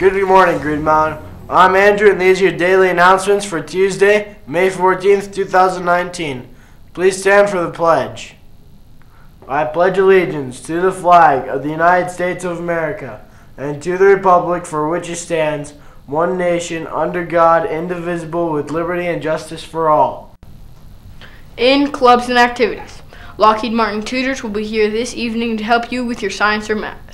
Good morning, Green Mountain. I'm Andrew, and these are your daily announcements for Tuesday, May 14th, 2019. Please stand for the pledge. I pledge allegiance to the flag of the United States of America and to the republic for which it stands, one nation, under God, indivisible, with liberty and justice for all. In clubs and activities, Lockheed Martin tutors will be here this evening to help you with your science or math.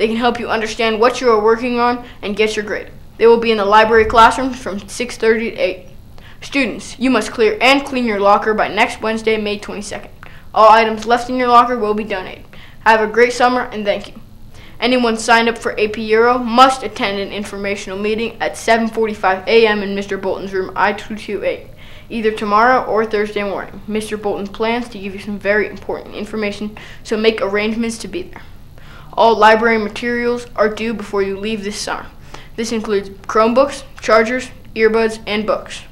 They can help you understand what you are working on and get your grade. They will be in the library classrooms from 6:30 to 8. Students, you must clear and clean your locker by next Wednesday, May 22nd. All items left in your locker will be donated. Have a great summer and thank you. Anyone signed up for AP Euro must attend an informational meeting at 7:45 a.m. in Mr. Bolton's room I228, either tomorrow or Thursday morning. Mr. Bolton plans to give you some very important information, so make arrangements to be there. All library materials are due before you leave this summer. This includes Chromebooks, chargers, earbuds, and books.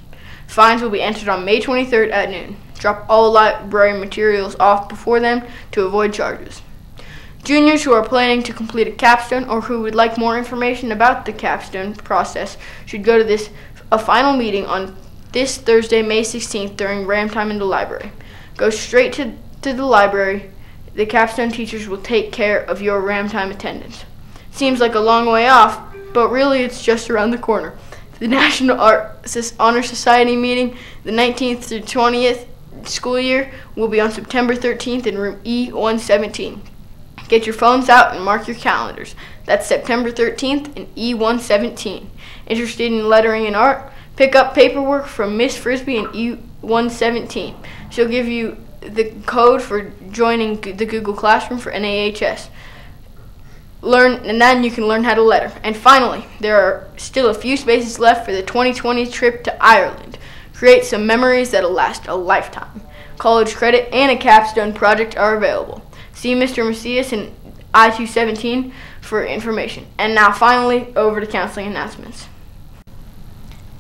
Fines will be entered on May 23rd at noon. Drop all library materials off before then to avoid charges. Juniors who are planning to complete a capstone or who would like more information about the capstone process should go to this a final meeting on this Thursday, May 16th during ram time in the library. Go straight to, to the library. The capstone teachers will take care of your ram time attendance. Seems like a long way off, but really it's just around the corner. The National Art Honor Society meeting, the 19th through 20th school year, will be on September 13th in room E117. Get your phones out and mark your calendars. That's September 13th in E117. Interested in lettering and art? Pick up paperwork from Miss Frisbee in E117. She'll give you the code for joining the Google Classroom for NAHS. Learn, and then you can learn how to letter. And finally, there are still a few spaces left for the 2020 trip to Ireland. Create some memories that'll last a lifetime. College credit and a capstone project are available. See Mr. Macias in I-217 for information. And now finally, over to counseling announcements.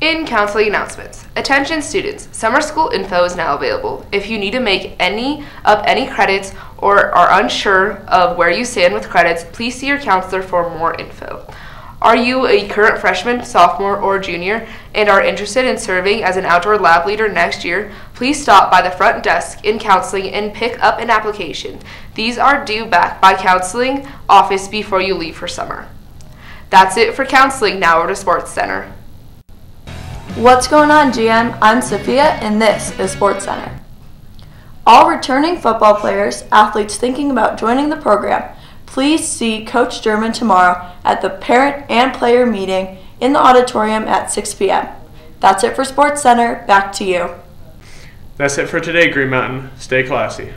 In counseling announcements, attention students, summer school info is now available. If you need to make any up any credits or are unsure of where you stand with credits, please see your counselor for more info. Are you a current freshman, sophomore, or junior and are interested in serving as an outdoor lab leader next year? Please stop by the front desk in counseling and pick up an application. These are due back by counseling office before you leave for summer. That's it for counseling. Now we're to Sports Center. What's going on, GM? I'm Sophia, and this is Sports Center. All returning football players, athletes thinking about joining the program, please see Coach German tomorrow at the parent and player meeting in the auditorium at 6 p.m. That's it for Sports Center. Back to you. That's it for today, Green Mountain. Stay classy.